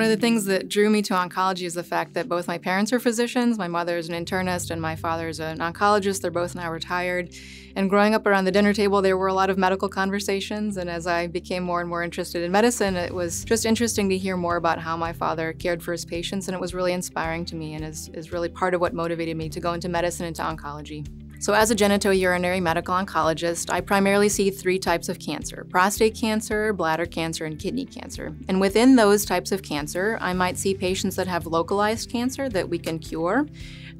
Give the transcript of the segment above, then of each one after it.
One of the things that drew me to oncology is the fact that both my parents are physicians. My mother is an internist and my father is an oncologist. They're both now retired. And growing up around the dinner table, there were a lot of medical conversations. And as I became more and more interested in medicine, it was just interesting to hear more about how my father cared for his patients. And it was really inspiring to me and is, is really part of what motivated me to go into medicine and to oncology. So as a genitourinary medical oncologist, I primarily see three types of cancer, prostate cancer, bladder cancer, and kidney cancer. And within those types of cancer, I might see patients that have localized cancer that we can cure,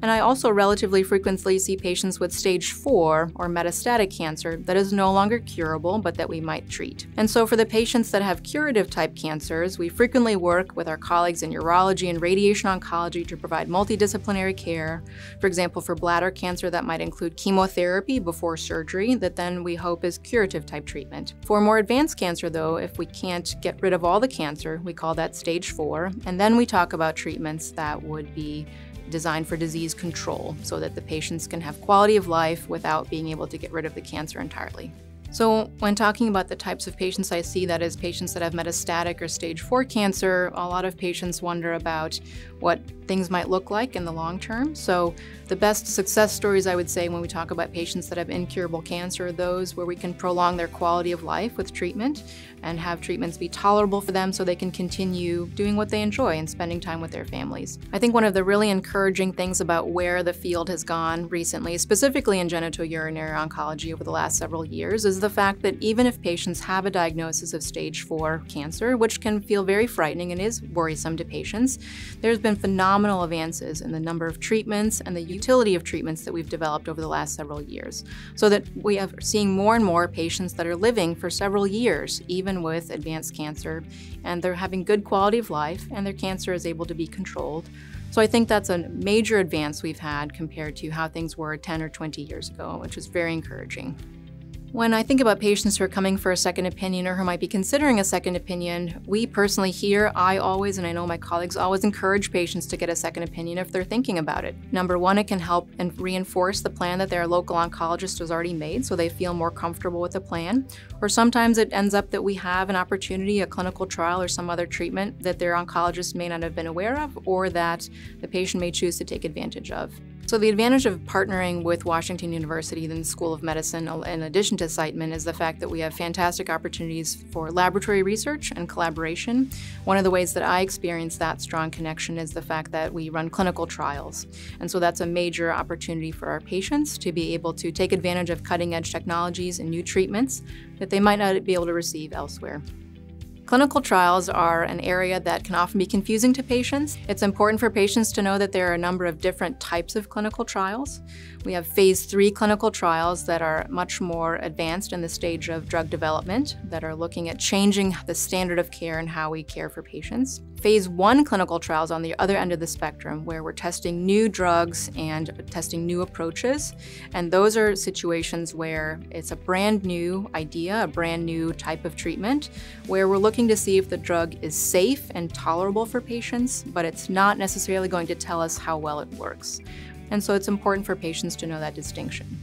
and I also relatively frequently see patients with stage 4 or metastatic cancer that is no longer curable but that we might treat. And so for the patients that have curative type cancers, we frequently work with our colleagues in urology and radiation oncology to provide multidisciplinary care. For example, for bladder cancer, that might include chemotherapy before surgery that then we hope is curative type treatment. For more advanced cancer, though, if we can't get rid of all the cancer, we call that stage 4, and then we talk about treatments that would be designed for disease control so that the patients can have quality of life without being able to get rid of the cancer entirely. So when talking about the types of patients I see, that is patients that have metastatic or stage 4 cancer, a lot of patients wonder about what things might look like in the long term. So the best success stories I would say when we talk about patients that have incurable cancer are those where we can prolong their quality of life with treatment and have treatments be tolerable for them so they can continue doing what they enjoy and spending time with their families. I think one of the really encouraging things about where the field has gone recently, specifically in genitourinary oncology over the last several years, is the fact that even if patients have a diagnosis of stage 4 cancer, which can feel very frightening and is worrisome to patients, there's been phenomenal advances in the number of treatments and the utility of treatments that we've developed over the last several years, so that we are seeing more and more patients that are living for several years, even with advanced cancer, and they're having good quality of life, and their cancer is able to be controlled. So I think that's a major advance we've had compared to how things were 10 or 20 years ago, which is very encouraging. When I think about patients who are coming for a second opinion or who might be considering a second opinion, we personally here, I always, and I know my colleagues always encourage patients to get a second opinion if they're thinking about it. Number one, it can help and reinforce the plan that their local oncologist has already made so they feel more comfortable with the plan. Or sometimes it ends up that we have an opportunity, a clinical trial or some other treatment that their oncologist may not have been aware of or that the patient may choose to take advantage of. So the advantage of partnering with Washington University and the School of Medicine, in addition to Siteman, is the fact that we have fantastic opportunities for laboratory research and collaboration. One of the ways that I experience that strong connection is the fact that we run clinical trials. And so that's a major opportunity for our patients to be able to take advantage of cutting edge technologies and new treatments that they might not be able to receive elsewhere. Clinical trials are an area that can often be confusing to patients. It's important for patients to know that there are a number of different types of clinical trials. We have phase three clinical trials that are much more advanced in the stage of drug development, that are looking at changing the standard of care and how we care for patients. Phase one clinical trials on the other end of the spectrum, where we're testing new drugs and testing new approaches. And those are situations where it's a brand new idea, a brand new type of treatment, where we're looking to see if the drug is safe and tolerable for patients, but it's not necessarily going to tell us how well it works. And so it's important for patients to know that distinction.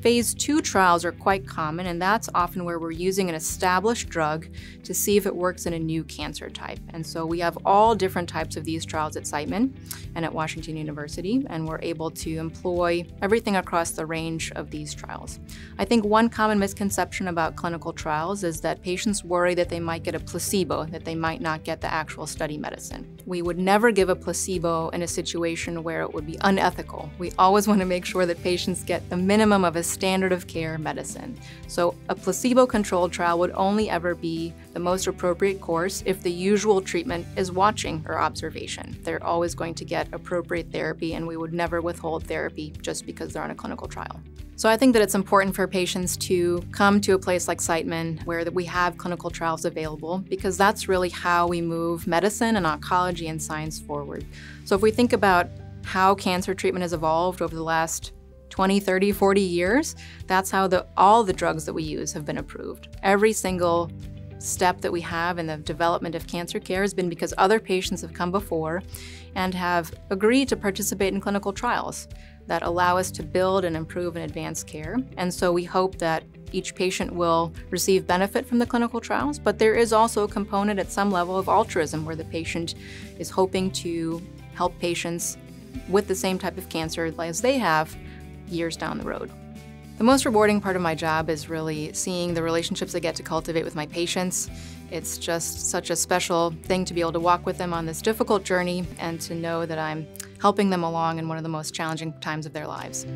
Phase two trials are quite common, and that's often where we're using an established drug to see if it works in a new cancer type. And so we have all different types of these trials at Siteman and at Washington University, and we're able to employ everything across the range of these trials. I think one common misconception about clinical trials is that patients worry that they might get a placebo, that they might not get the actual study medicine. We would never give a placebo in a situation where it would be unethical. We always want to make sure that patients get the minimum of a standard of care medicine. So a placebo-controlled trial would only ever be the most appropriate course if the usual treatment is watching or observation. They're always going to get appropriate therapy and we would never withhold therapy just because they're on a clinical trial. So I think that it's important for patients to come to a place like Siteman where we have clinical trials available because that's really how we move medicine and oncology and science forward. So if we think about how cancer treatment has evolved over the last 20, 30, 40 years, that's how the, all the drugs that we use have been approved. Every single step that we have in the development of cancer care has been because other patients have come before and have agreed to participate in clinical trials that allow us to build and improve and advance care. And so we hope that each patient will receive benefit from the clinical trials, but there is also a component at some level of altruism where the patient is hoping to help patients with the same type of cancer as they have years down the road. The most rewarding part of my job is really seeing the relationships I get to cultivate with my patients. It's just such a special thing to be able to walk with them on this difficult journey and to know that I'm helping them along in one of the most challenging times of their lives.